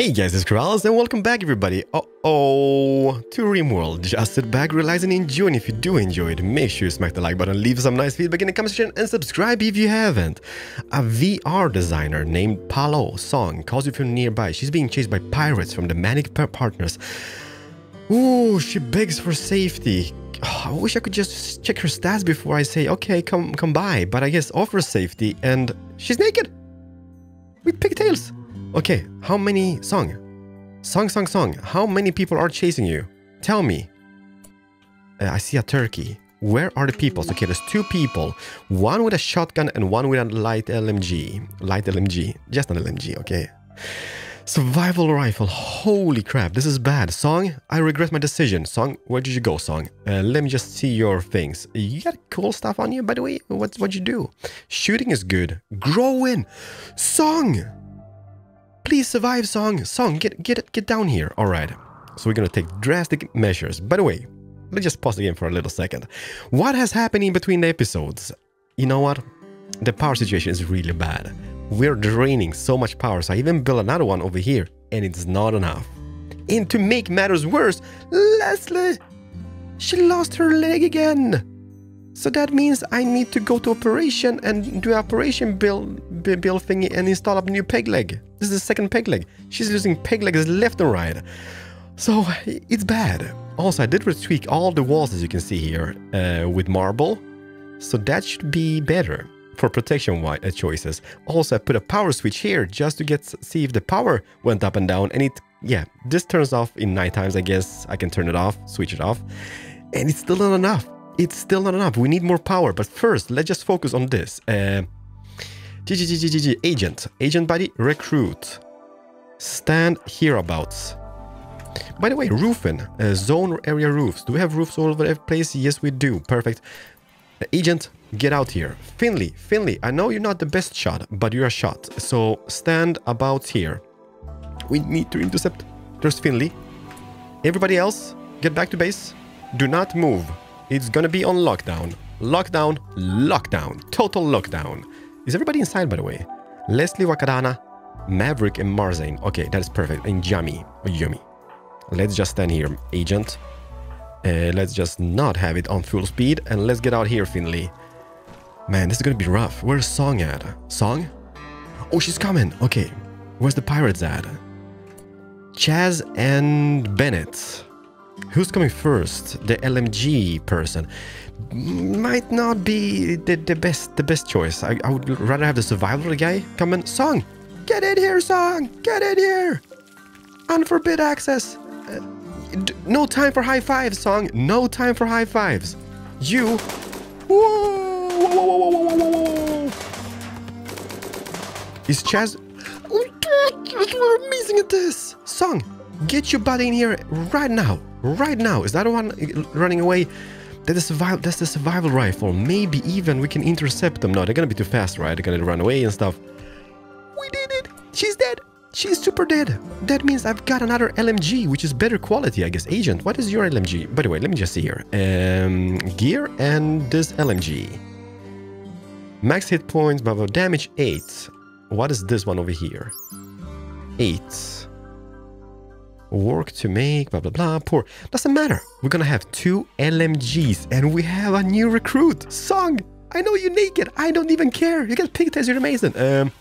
Hey guys, it's Keralis and welcome back everybody. Uh-oh, to RimWorld. Just sit back, relax and enjoy. And if you do enjoy it, make sure you smack the like button, leave some nice feedback in the comment section and subscribe if you haven't. A VR designer named Palo Song calls you from nearby. She's being chased by pirates from the Manic Partners. Ooh, she begs for safety. Oh, I wish I could just check her stats before I say, okay, come come by. But I guess offer safety and she's naked. With pigtails. Okay, how many song? Song, song, song. How many people are chasing you? Tell me. Uh, I see a turkey. Where are the people? Okay, there's two people. One with a shotgun and one with a light LMG. Light LMG. Just an LMG, okay. Survival rifle. Holy crap, this is bad. Song, I regret my decision. Song, where did you go, Song? Uh, let me just see your things. You got cool stuff on you, by the way? What's what you do? Shooting is good. Growing. Song! Please survive, Song. Song, get get get down here. All right. So we're gonna take drastic measures. By the way, let's just pause the game for a little second. What has happened in between the episodes? You know what? The power situation is really bad. We're draining so much power, so I even built another one over here, and it's not enough. And to make matters worse, Leslie, she lost her leg again. So that means I need to go to operation and do operation build, build thingy and install a new peg leg. This is the second peg leg. She's losing peg legs left and right. So it's bad. Also, I did retweak all the walls as you can see here uh, with marble. So that should be better for protection uh, choices. Also, I put a power switch here just to get see if the power went up and down. And it, yeah, this turns off in night times, I guess. I can turn it off, switch it off. And it's still not enough it's still not enough. We need more power. But first, let's just focus on this. Uh, GGGGG, agent. Agent buddy, recruit. Stand hereabouts. By the way, roofing. Uh, zone area roofs. Do we have roofs all over every place? Yes, we do. Perfect. Uh, agent, get out here. Finley, Finley, I know you're not the best shot, but you're a shot. So stand about here. We need to intercept. There's Finley. Everybody else, get back to base. Do not move. It's gonna be on lockdown. Lockdown, lockdown, total lockdown. Is everybody inside, by the way? Leslie Wakadana, Maverick, and Marzane. Okay, that is perfect. And Yummy. Yummy. Let's just stand here, agent. Uh, let's just not have it on full speed. And let's get out here, Finley. Man, this is gonna be rough. Where's Song at? Song? Oh, she's coming. Okay. Where's the pirates at? Chaz and Bennett. Who's coming first? The LMG person might not be the, the best the best choice. I, I would rather have the survival guy come in. Song, get in here, Song, get in here. Unforbid access. Uh, no time for high fives, Song. No time for high fives. You. Whoa! Whoa! Whoa! Whoa! Whoa! Whoa! whoa. Is Chaz? We're amazing at this. Song, get your body in here right now right now. Is that one running away? That is survival, that's the survival rifle. Maybe even we can intercept them. No, they're gonna be too fast, right? They're gonna run away and stuff. We did it! She's dead! She's super dead. That means I've got another LMG, which is better quality, I guess. Agent, what is your LMG? By the way, let me just see here. Um, gear and this LMG. Max hit points, blah, blah, damage 8. What is this one over here? 8 work to make, blah, blah, blah, poor. Doesn't matter. We're gonna have two LMGs and we have a new recruit. Song, I know you're naked. I don't even care. You got pigtails, you're amazing. Um,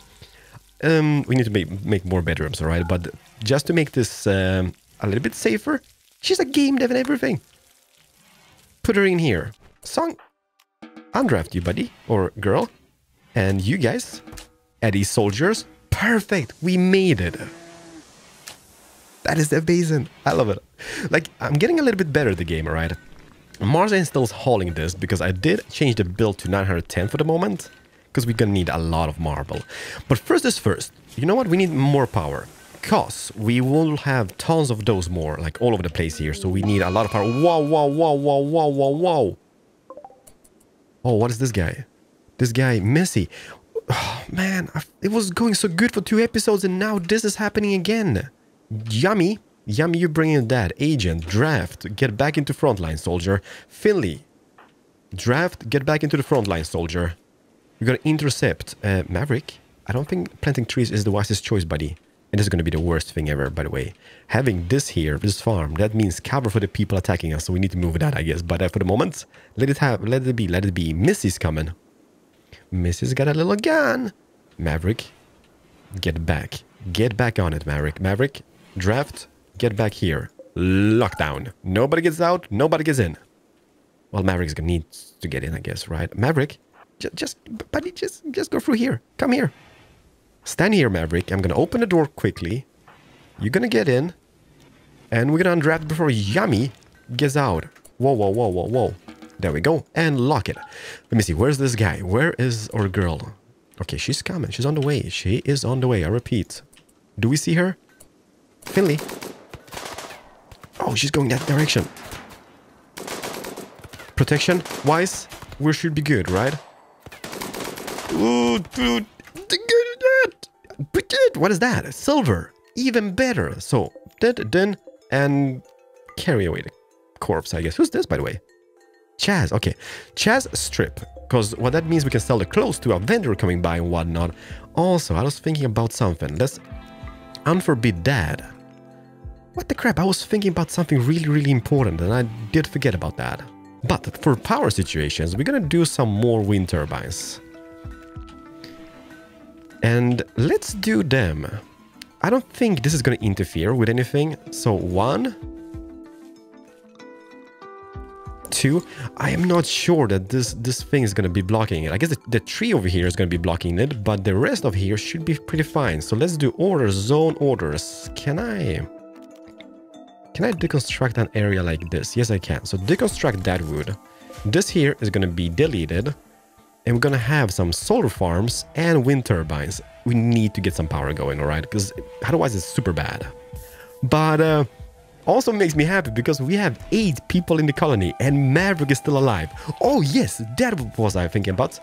um, we need to make, make more bedrooms, all right? But just to make this um, a little bit safer, she's a game dev and everything. Put her in here. Song, undraft you, buddy or girl. And you guys, Eddie soldiers. Perfect, we made it. That is amazing. I love it. Like, I'm getting a little bit better at the game, right? Marzane still hauling this because I did change the build to 910 for the moment because we're gonna need a lot of marble. But first is first, you know what? We need more power because we will have tons of those more, like all over the place here. So we need a lot of power. Whoa, whoa, whoa, whoa, whoa, whoa, whoa. Oh, what is this guy? This guy, Missy. Oh, man, it was going so good for two episodes and now this is happening again. Yummy. Yummy, you bring in that. Agent, draft, get back into frontline, soldier. Finley, draft, get back into the frontline, soldier. We're gonna intercept uh, Maverick. I don't think planting trees is the wisest choice, buddy. And this is to be the worst thing ever, by the way. Having this here, this farm, that means cover for the people attacking us. So we need to move that, I guess. But uh, for the moment, let it have, let it be, let it be. Missy's coming. Missy's got a little gun. Maverick, get back. Get back on it, Maverick. Maverick, draft, get back here. Lockdown. Nobody gets out, nobody gets in. Well, Maverick's gonna need to get in, I guess, right? Maverick, just, just, buddy, just, just go through here. Come here. Stand here, Maverick. I'm gonna open the door quickly. You're gonna get in. And we're gonna undraft before Yummy gets out. Whoa, whoa, whoa, whoa, whoa. There we go. And lock it. Let me see. Where's this guy? Where is our girl? Okay, she's coming. She's on the way. She is on the way. I repeat. Do we see her? Finley. Oh, she's going that direction. Protection wise, we should be good, right? Ooh, dude. What is that? Silver. Even better. So, dead, then, and carry away the corpse, I guess. Who's this, by the way? Chaz. Okay. Chaz strip. Because what that means we can sell the clothes to a vendor coming by and whatnot. Also, I was thinking about something. Let's unforbid that. What the crap? I was thinking about something really, really important and I did forget about that. But for power situations, we're gonna do some more wind turbines. And let's do them. I don't think this is to interfere with anything. So one, two. I am not sure that this, this thing is to be blocking it. I guess the, the tree over here is to be blocking it, but the rest of here should be pretty fine. So let's do orders, zone orders. Can I... Can I deconstruct an area like this? Yes, I can. So deconstruct that wood. This here is going to be deleted. And we're gonna have some solar farms and wind turbines. We need to get some power going, alright? Because otherwise it's super bad. But uh, also makes me happy because we have eight people in the colony and Maverick is still alive. Oh yes, that was I thinking about.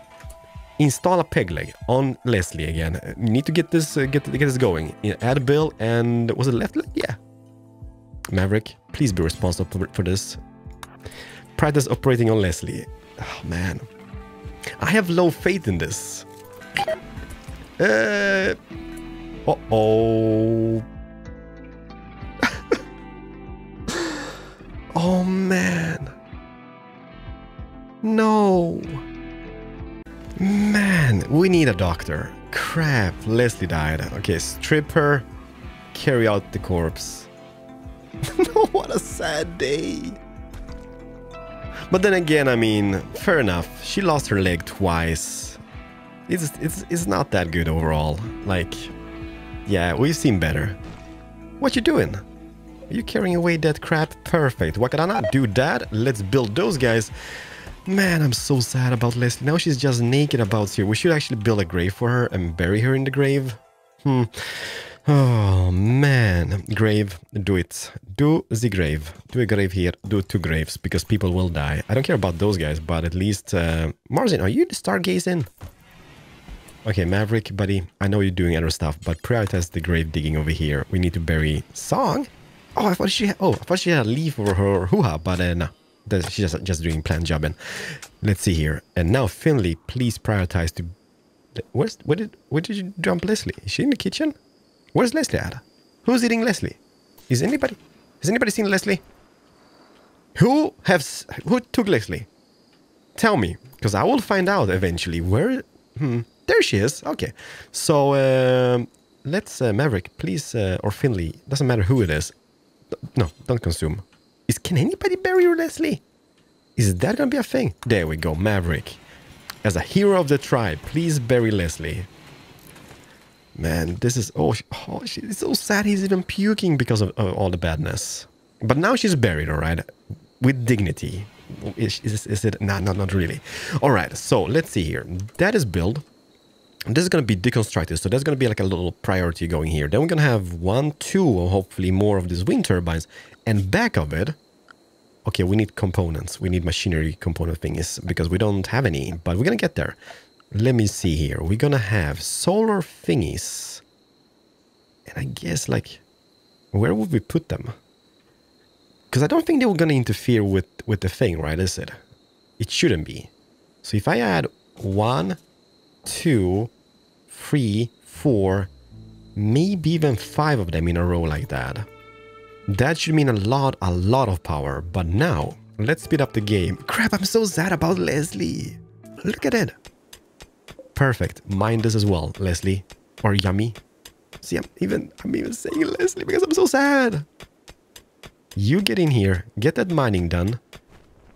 Install a peg leg on Leslie again. Need to get this uh, get get this going. Add a Bill and was it left leg? Yeah. Maverick, please be responsible for this. Practice operating on Leslie. Oh man, I have low faith in this. Uh, uh-oh. oh, man. No. Man, we need a doctor. Crap, Leslie died. Okay, strip her, carry out the corpse. what a sad day. But then again, I mean, fair enough. She lost her leg twice. It's, it's, it's not that good overall. Like, yeah, we've seen better. What you doing? Are you carrying away that crap? Perfect. Why can I not do that? Let's build those guys. Man, I'm so sad about Leslie. Now she's just naked about here. We should actually build a grave for her and bury her in the grave. Hmm. Oh, man. Grave, do it. Do the grave. Do a grave here. Do two graves, because people will die. I don't care about those guys, but at least... Uh, Marzin, are you stargazing? Okay, Maverick, buddy, I know you're doing other stuff, but prioritize the grave digging over here. We need to bury Song? Oh, I thought she had, oh, I thought she had a leaf over her hoo-ha, but uh, no. She's just, just doing plant jobbing. Let's see here. And now, Finley, please prioritize to... Where's, where did, where did you dump Leslie? Is she in the kitchen? Where's Leslie at? Who's eating Leslie? Is anybody? Has anybody seen Leslie? Who has who took Leslie? Tell me, because I will find out eventually. Where? Hmm. There she is. Okay. So um, let's uh, Maverick, please, uh, or Finley. Doesn't matter who it is. No, don't consume. Is can anybody bury Leslie? Is that gonna be a thing? There we go, Maverick. As a hero of the tribe, please bury Leslie. Man, this is... Oh, oh it's so sad he's even puking because of, all the badness. But now she's buried, all right? With dignity. Is, is, is it? Nah, no, not really. All right, so let's see here. That is built. This is going to be deconstructed, so there's going to be like a little priority going here. Then we're going to have one, two, hopefully more of these wind turbines. And back of it, okay, we need components. We need machinery component things because we don't have any, but we're going to get there. Let me see here. We're gonna have solar thingies. And I guess, like, where would we put them? Because I don't think they were gonna interfere with, with the thing, right, is it? It shouldn't be. So if I add one, two, three, four, Maybe even five of them in a row like that. That should mean a lot, a lot of power. But now, let's speed up the game. Crap, I'm so sad about Leslie. Look at it. Perfect. Mind this as well, Leslie. Or Yummy. See, I'm even, I'm even saying Leslie because I'm so sad. You get in here, get that mining done.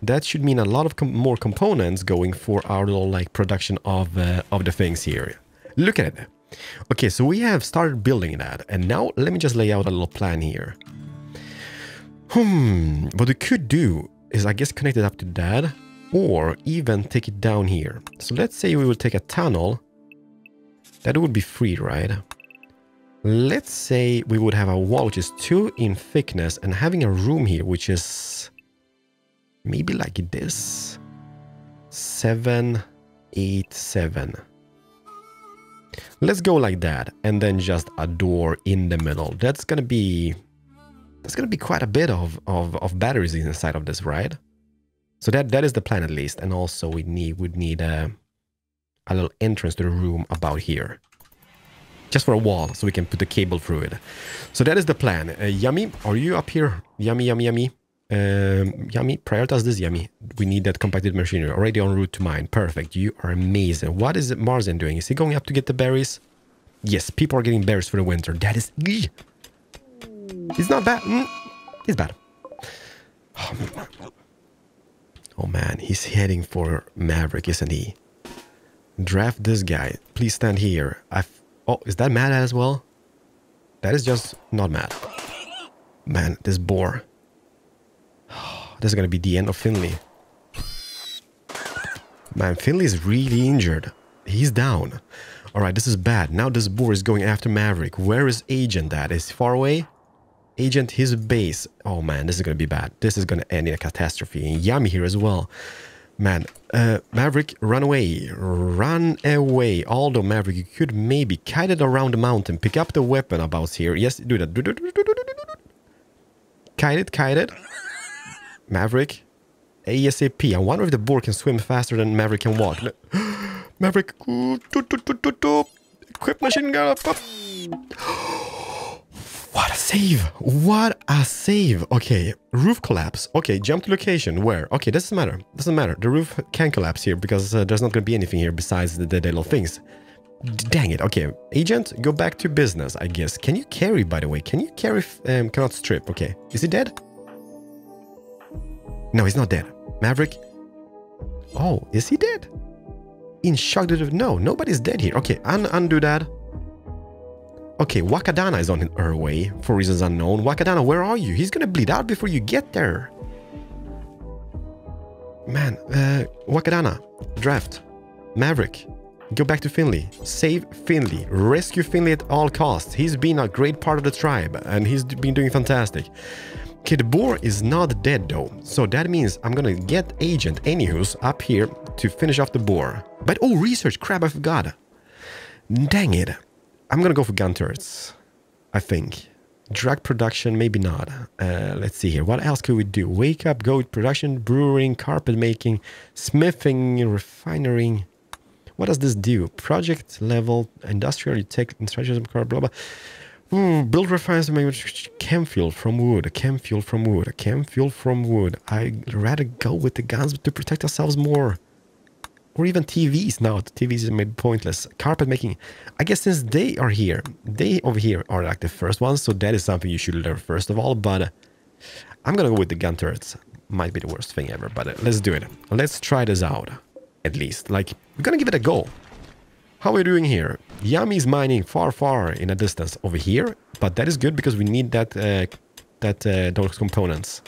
That should mean a lot of com more components going for our little like production of, uh, of the things here. Look at it. Okay, so we have started building that. And now let me just lay out a little plan here. Hmm, what we could do is I guess connect it up to that or even take it down here. So let's say we will take a tunnel. That would be free, right? Let's say we would have a wall which is 2 in thickness and having a room here which is maybe like this. 7, 8, 7. Let's go like that and then just a door in the middle. That's gonna be that's gonna be quite a bit of, of, of batteries inside of this, right? So that that is the plan at least. And also we need would need a, a little entrance to the room about here. Just for a wall, so we can put the cable through it. So that is the plan. Uh, yummy, are you up here? Yummy, yummy, yummy. Um, yummy, prioritize this, Yummy. We need that compacted machinery. Already en route to mine. Perfect. You are amazing. What is Marzen doing? Is he going up to get the berries? Yes, people are getting berries for the winter. That is... He's not bad. Mm, he's bad. Oh Oh, man, he's heading for Maverick, isn't he? Draft this guy. Please stand here. i Oh, is that mad as well? That is just not mad. Man, this boar. This is gonna be the end of Finley. Man, Finley is really injured. He's down. Alright, this is bad. Now this boar is going after Maverick. Where is Agent at? Is he far away? Agent, his base. Oh man, this is gonna be bad. This is gonna end in a catastrophe. And Yami here as well. Man, uh, Maverick, run away. Run away. Although, Maverick, you could maybe kite it around the mountain. Pick up the weapon about here. Yes, do that. Kite it, kite it. Maverick, ASAP. I wonder if the boar can swim faster than Maverick can walk. Maverick, equip machine gun up. What a save! What a save! Okay, roof collapse. Okay, jump to location. Where? Okay, doesn't matter. Doesn't matter. The roof can collapse here because uh, there's not going to be anything here besides the, the, little things. D dang it. Okay, agent, go back to business, I guess. Can you carry, by the way? Can you carry... Um, cannot strip. Okay. Is he dead? No, he's not dead. Maverick? Oh, is he dead? In shock. No, nobody's dead here. Okay, un undo that. Okay, Wakadana is on her way for reasons unknown. Wakadana, where are you? He's gonna bleed out before you get there. Man, uh, Wakadana, draft, Maverick, go back to Finley, save Finley, rescue Finley at all costs. He's been a great part of the tribe and he's been doing fantastic. Kid Boar is not dead though, so that means I'm gonna get Agent Anywho's up here to finish off the boar. But oh, research, crap, I forgot. Dang it. I'm gonna go for gun turrets. I think. Drug production, maybe not. Uh, let's see here. What else could we do? Wake up, goat production, brewing, carpet making, smithing, refinery. What does this do? Project level, industrial, you take instructions, blah, blah. Hmm, build refineries, chem fuel from wood, chem fuel from wood, chem fuel from wood. I'd rather go with the guns to protect ourselves more or even TVs now. TVs are made pointless. Carpet making. I guess since they are here, they over here are like the first ones, so that is something you should learn first of all. But uh, I'm gonna go with the gun turrets. Might be the worst thing ever, but uh, let's do it. Let's try this out, at least. Like, we're gonna give it a go. How are we doing here? Yami is mining far, far in a distance over here, but that is good because we need that, uh, that uh, those components.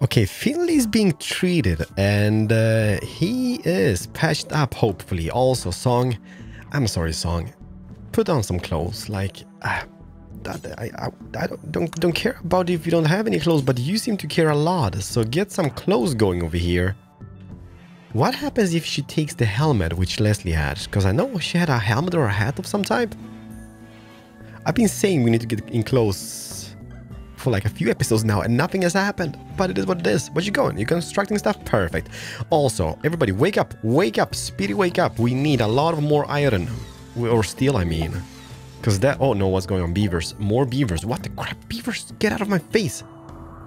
Okay, Finley is being treated and uh, he is patched up, hopefully. Also, Song, I'm sorry, Song, put on some clothes. Like, uh, I, I, I don't, don't, don't care about if you don't have any clothes, but you seem to care a lot. So get some clothes going over here. What happens if she takes the helmet which Leslie had? Because I know she had a helmet or a hat of some type. I've been saying we need to get in close for like a few episodes now and nothing has happened. But it is what it is. What you going? You're constructing stuff? Perfect. Also, everybody wake up, wake up, speedy wake up. We need a lot of more iron. Or steel, I mean. Because that... Oh, no, what's going on? Beavers. More beavers. What the crap? Beavers, get out of my face.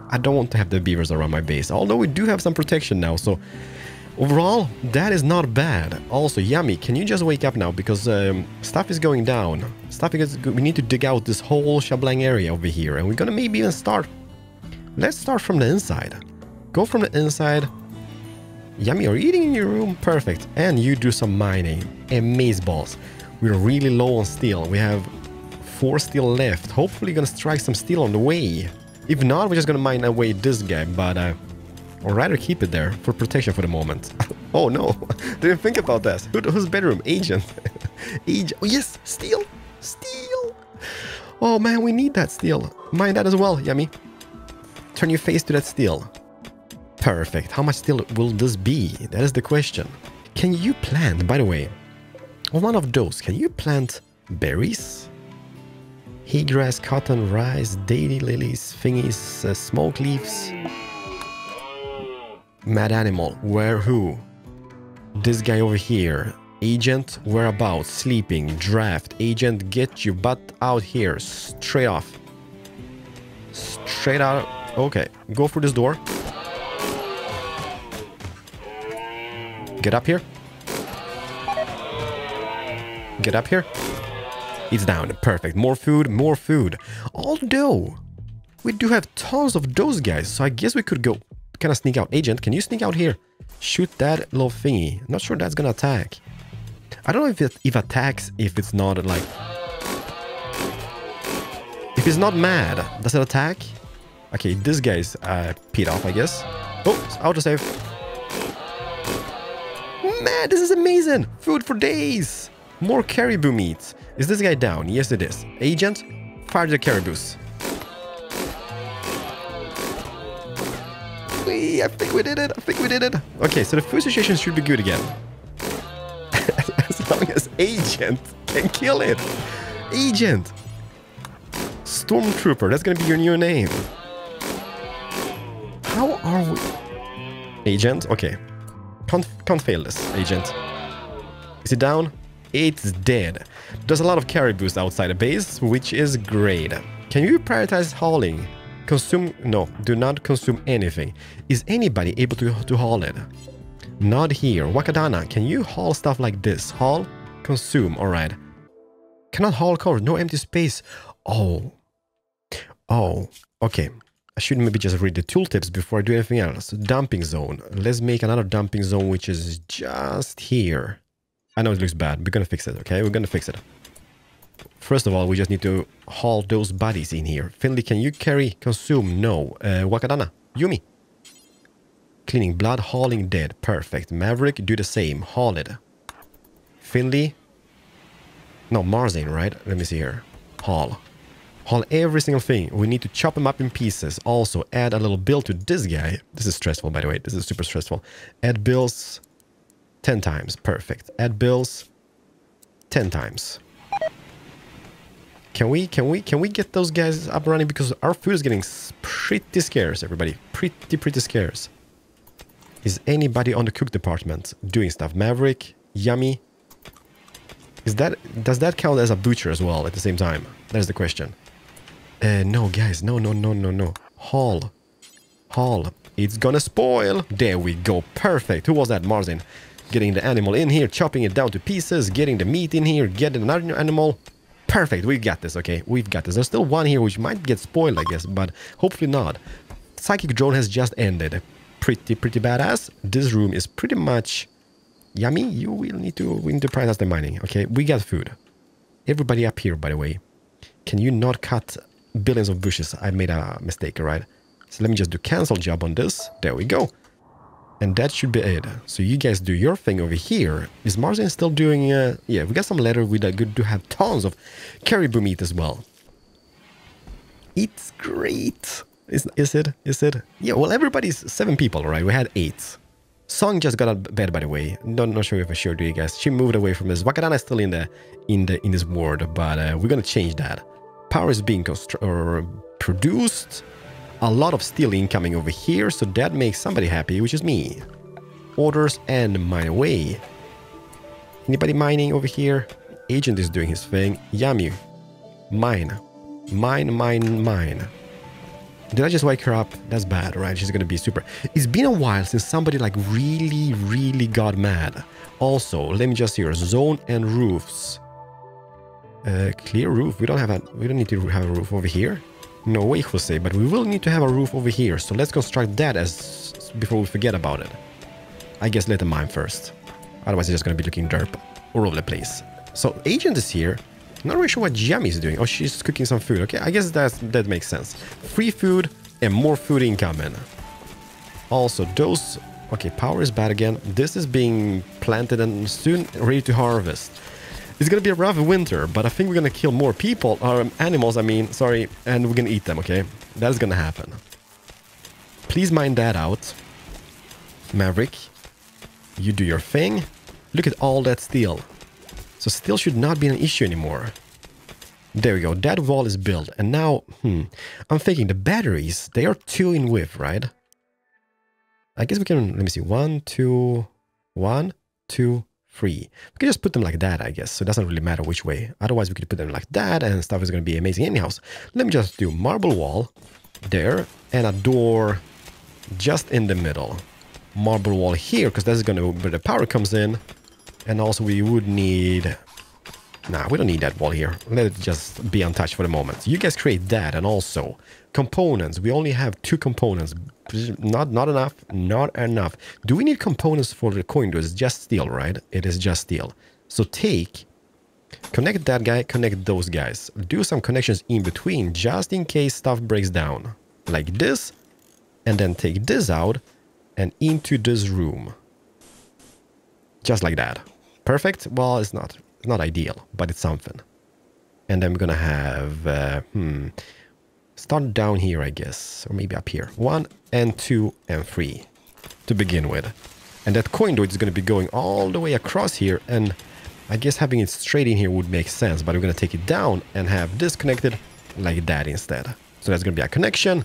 I don't want to have the beavers around my base. Although we do have some protection now, so... Overall, that is not bad. Also, Yummy, can you just wake up now? Because um, stuff is going down. Stuff is... We need to dig out this whole Shablang area over here. And we're gonna maybe even start... Let's start from the inside. Go from the inside. Yummy, you're eating in your room. Perfect. And you do some mining. Amaze balls. We're really low on steel. We have four steel left. Hopefully gonna strike some steel on the way. If not, we're just gonna mine away this guy, but uh, I'd rather keep it there for protection for the moment. oh no, didn't think about that. Who, bedroom? Agent. Agent. Oh yes, steel. Steel. Oh man, we need that steel. Mine that as well, Yummy. Turn your face to that steel. Perfect. How much steel will this be? That is the question. Can you plant, by the way, one of those, can you plant berries? Hay grass, cotton, rice, daily lilies, thingies, uh, smoke leaves. Mad animal, where who? This guy over here. Agent, whereabouts? Sleeping, draft. Agent, get your butt out here. Straight off. Straight out. Okay, go through this door. Get up here. Get up here. It's down. Perfect. More food, more food. Although, we do have tons of those guys, so I guess we could go kind of sneak out. Agent, can you sneak out here? Shoot that little thingy. Not sure that's gonna attack. I don't know if it if attacks if it's not like... If it's not mad, does it attack? Okay, this guy's uh, peed off, I guess. Oh, autosave. Man, this is amazing! Food for days! More caribou meat. Is this guy down? Yes, it is. Agent, fire the caribous. I think we did it. I think we did it. Okay, so the food situation should be good again. as long as Agent can kill it. Agent. Stormtrooper, that's gonna be your new name. How are we? Agent, okay. Can't, can't fail this, Agent. Is it down? It's dead. There's a lot of caribous outside the base, which is great. Can you prioritize hauling? Consume... No, do not consume anything. Is anybody able to, to haul it? Not here. Wakadana, can you haul stuff like this? Haul? Consume, alright. Cannot haul cars, no empty space. Oh. Oh, okay. I should maybe just read the tooltips before I do anything else. Dumping zone. Let's make another dumping zone, which is just here. I know it looks bad. We're gonna fix it, okay? We're gonna fix it. First of all, we just need to haul those bodies in here. Finley, can you carry, consume? No. Uh, Wakadana, Yumi. Cleaning blood, hauling dead. Perfect. Maverick, do the same. Haul it. Finley. No, Marzane, right? Let me see here. Haul. Haul every single thing. We need to chop them up in pieces. Also, add a little bill to this guy. This is stressful, by the way. This is super stressful. Add bills 10 times. Perfect. Add bills 10 times. Can we, can we, can we get those guys up running? Because our food is getting pretty scarce, everybody. Pretty, pretty scarce. Is anybody on the cook department doing stuff? Maverick? Yummy? Is that, does that count as a butcher as well at the same time? That's the question. Uh, no, guys. No, no, no, no, no. Haul. Haul. It's gonna spoil. There we go. Perfect. Who was that? Marzin. Getting the animal in here, chopping it down to pieces, getting the meat in here, getting another animal. Perfect, we got this, okay? We've got this. There's still one here which might get spoiled, I guess, but hopefully not. Psychic drone has just ended. Pretty, pretty badass. This room is pretty much... Yummy, you will need to, we need to prioritize the mining, okay? We got food. Everybody up here, by the way. Can you not cut billions of bushes? I made a mistake, alright? So let me just do cancel job on this. There we go. And that should be it. So you guys do your thing over here. Is Marzin still doing... Uh, yeah, we got some leather. We good to have tons of caribou meat as well. It's great. Is, is it? Is it? Yeah, well, everybody's seven people, right? We had eight. Song just got out of bed, by the way. Not, not sure if I showed you guys. She moved away from this. Wakadana is still in the in the in this world, but uh, we're gonna change that. Power is being or produced a lot of steel incoming over here, so that makes somebody happy, which is me. Orders and mine away. Anybody mining over here? Agent is doing his thing. Yami, Mine. Mine, mine, mine. Did I just wake her up? That's bad, right? She's gonna be super... It's been a while since somebody like really, really got mad. Also, let me just hear. Zone and roofs. Uh, clear roof. We don't have a... We don't need to have a roof over here. No way, Jose, but we will need to have a roof over here. So let's construct that as before we forget about it. I guess let the mine first. Otherwise, it's just gonna be looking derp all over the place. So agent is here. Not really sure what Jamie is doing. Oh, she's cooking some food. Okay, I guess that that makes sense. Free food and more food incoming. Also, those... Okay, power is bad again. This is being planted and soon ready to harvest. It's gonna be a rough winter, but I think we're gonna kill more people, or um, animals, I mean, sorry, and we're gonna eat them, okay? That is gonna happen. Please mind that out. Maverick, you do your thing. Look at all that steel. So steel should not be an issue anymore. There we go, that wall is built. And now, hmm, I'm thinking the batteries, they are two in width, right? I guess we can, let me see, one, two, one, two, three. We can just put them like that, I guess. So it doesn't really matter which way. Otherwise, we could put them like that and stuff is going to be amazing anyhow. Let me just do marble wall there and a door just in the middle. Marble wall here, because that's going to where the power comes in. And also we would need Nah, we don't need that wall here. Let it just be untouched for the moment. You guys create that and also components. We only have two components. Not not enough. Not enough. Do we need components for the conduit? It's just steel, right? It is just steel. So take, connect that guy, connect those guys. Do some connections in between just in case stuff breaks down. Like this. And then take this out and into this room. Just like that. Perfect? Well, it's not. It's not ideal, but it's something. And I'm gonna have, uh, hmm, start down here, I guess, or maybe up here. One and two and three to begin with. And that conduit is gonna be going all the way across here, and I guess having it straight in here would make sense, but we're gonna take it down and have this connected like that instead. So that's gonna be a connection.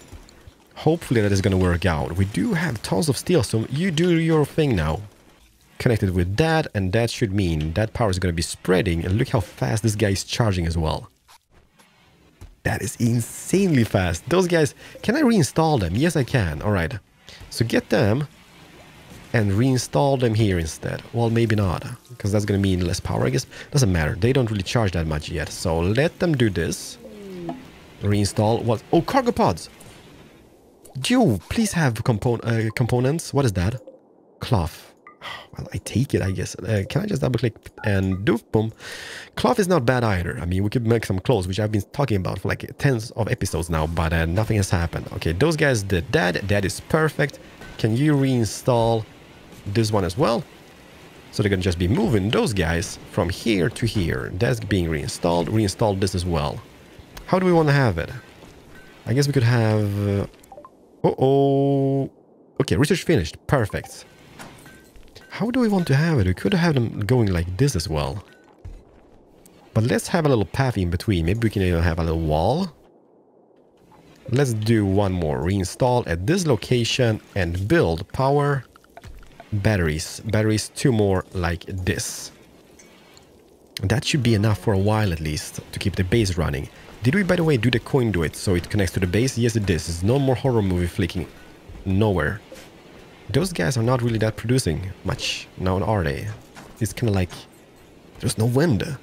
Hopefully that is gonna work out. We do have tons of steel, so you do your thing now connected with that, and that should mean that power is going to be spreading. And look how fast this guy is charging as well. That is insanely fast. Those guys, can I reinstall them? Yes, I can. All right. So get them and reinstall them here instead. Well, maybe not, because that's going to mean less power, I guess. Doesn't matter. They don't really charge that much yet. So let them do this. Reinstall what? Oh, cargo pods. Do you please have compo uh, components? What is that? Cloth. Well, I take it, I guess. Uh, can I just double click and do boom? Cloth is not bad either. I mean, we could make some clothes, which I've been talking about for like tens of episodes now, but uh, nothing has happened. Okay, those guys did that. That is perfect. Can you reinstall this one as well? So they're gonna just be moving those guys from here to here. That's being reinstalled. Reinstall this as well. How do we want to have it? I guess we could have... Uh, uh oh Okay, research finished. Perfect. How do we want to have it? We could have them going like this as well. But let's have a little path in between. Maybe we can even have a little wall. Let's do one more. Reinstall at this location and build power batteries. Batteries, two more like this. That should be enough for a while at least to keep the base running. Did we, by the way, do the conduit so it connects to the base? Yes, it is. There's no more horror movie flicking nowhere. Those guys are not really that producing much now, are they? It's kind of like there's no wind.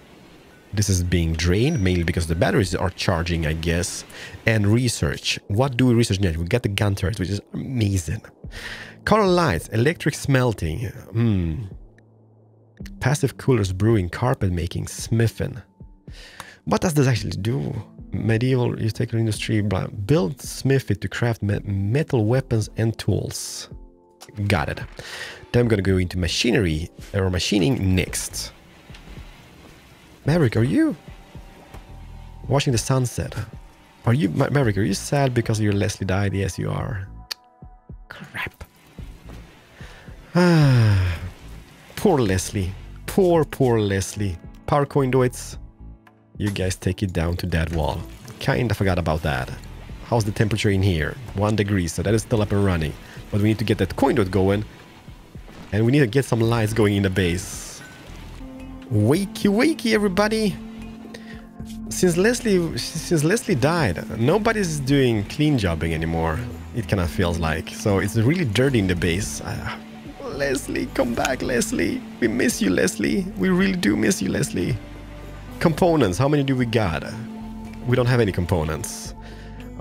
This is being drained mainly because the batteries are charging, I guess. And research. What do we research next? We get the gun turret, which is amazing. Color lights, electric smelting. Hmm. Passive coolers brewing, carpet making, smithing. What does this actually do? Medieval take industry, build smithy to craft metal weapons and tools. Got it. Then I'm gonna go into machinery or machining next. Maverick, are you watching the sunset? Are you, Ma Maverick, are you sad because your Leslie died? Yes, you are. Crap. Ah, poor Leslie. Poor, poor Leslie. Power conduits. You guys take it down to that wall. Kinda forgot about that. How's the temperature in here? One degree, so that is still up and running. But we need to get that conduit going. And we need to get some lights going in the base. Wakey wakey everybody! since Leslie since Leslie died, nobody's doing clean jobbing anymore. It kind of feels like so. It's really dirty in the base. Uh, Leslie, come back, Leslie. We miss you, Leslie. We really do miss you, Leslie. Components. How many do we got? We don't have any components.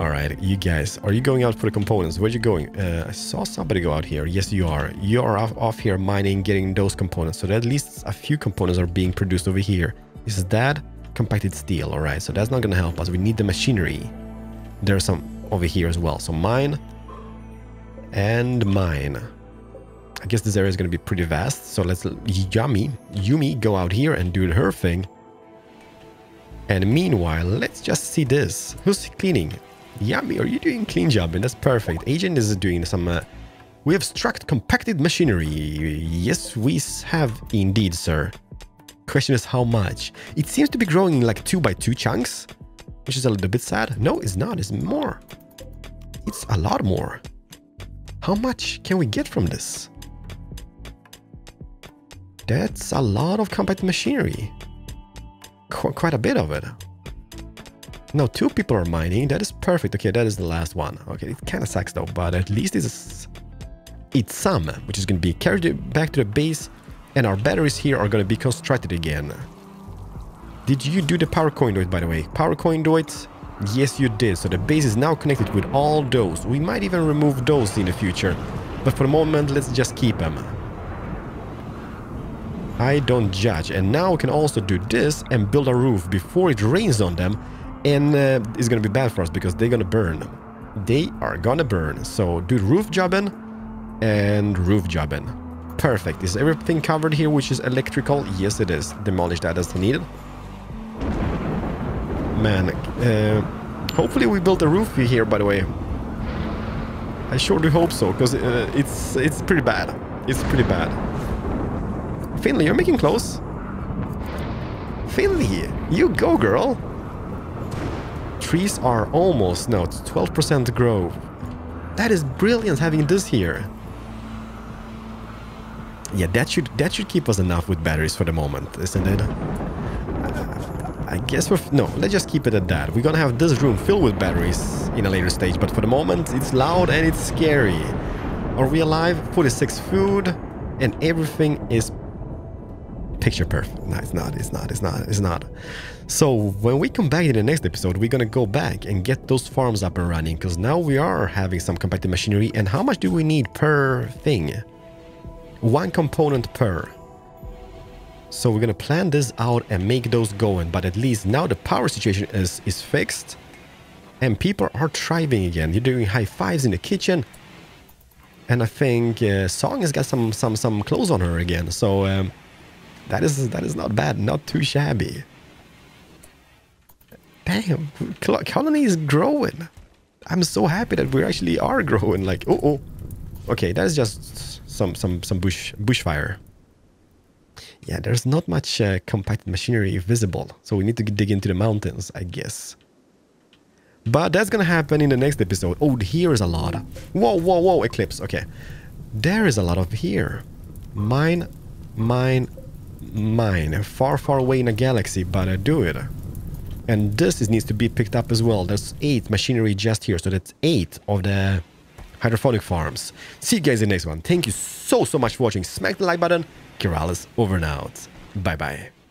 All right, you guys, are you going out for the components? Where are you going? Uh, I saw somebody go out here. Yes, you are. You are off, off here mining, getting those components. So at least a few components are being produced over here. Is that compacted steel? All right, so that's not going to help us. We need the machinery. There's some over here as well. So mine and mine. I guess this area is going to be pretty vast. So let's Yumi, Yumi go out here and do her thing. And meanwhile, let's just see this. Who's cleaning? Yummy, are you doing clean job? And that's perfect. Agent is doing some... Uh, we have struck compacted machinery. Yes, we have indeed, sir. Question is how much? It seems to be growing in like 2 by 2 chunks, which is a little bit sad. No, it's not. It's more. It's a lot more. How much can we get from this? That's a lot of compact machinery. Qu quite a bit of it. No, two people are mining. That is perfect. Okay, that is the last one. Okay, it kind of sucks though, but at least it's, it's some, which is going to be carried back to the base, and our batteries here are going to be constructed again. Did you do the power conduit, by the way? Power conduit? Yes, you did. So the base is now connected with all those. We might even remove those in the future. But for the moment, let's just keep them. I don't judge. And now we can also do this and build a roof before it rains on them and uh, it's gonna be bad for us because they're gonna burn. They are gonna burn. So do roof jobbing and roof jobbing. Perfect. Is everything covered here which is electrical? Yes, it is. Demolish that as needed. Man, uh, hopefully we built a roof here, by the way. I sure do hope so, because uh, it's it's pretty bad. It's pretty bad. Finley, you're making close. Finley, you go, girl trees are almost, no, it's 12% growth. That is brilliant having this here. Yeah, that should that should keep us enough with batteries for the moment, isn't it? I guess we're... No, let's just keep it at that. We're gonna have this room filled with batteries in a later stage, but for the moment, it's loud and it's scary. Are we alive? 46 food, and everything is picture perfect. No, it's not, it's not, it's not, it's not. So when we come back in the next episode, we're gonna go back and get those farms up and running because now we are having some compacted machinery and how much do we need per thing? One component per. So we're gonna plan this out and make those going, but at least now the power situation is, is fixed and people are thriving again. You're doing high fives in the kitchen. And I think uh, Song has got some some some clothes on her again. So um, that is that is not bad, not too shabby. Damn, colony is growing. I'm so happy that we actually are growing. Like, oh, oh. Okay, that's just some some some bush bushfire. Yeah, there's not much uh, compacted machinery visible, so we need to dig into the mountains, I guess. But that's gonna happen in the next episode. Oh, here is a lot. Whoa, whoa, whoa, Eclipse. Okay. There is a lot of here. Mine, mine, mine. Far, far away in a galaxy, but I do it. And this is, needs to be picked up as well. There's eight machinery just here. So that's eight of the hydroponic farms. See you guys in the next one. Thank you so, so much for watching. Smack the like button. Keralis over and out. Bye-bye.